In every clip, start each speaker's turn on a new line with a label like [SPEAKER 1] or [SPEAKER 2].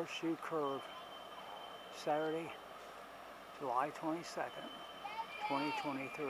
[SPEAKER 1] Horseshoe Curve, Saturday, July 22nd, 2023.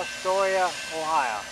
[SPEAKER 1] Astoria, Ohio.